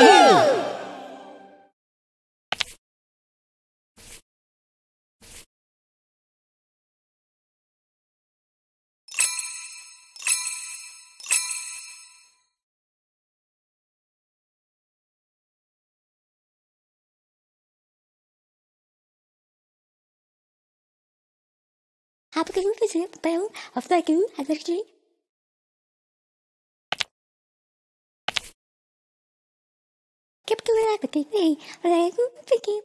Ooh! आपको कैसे बताया हूँ हफ्ता क्यों अगर Kept to the activity, like, like,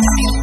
Thank you.